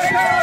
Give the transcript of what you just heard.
Take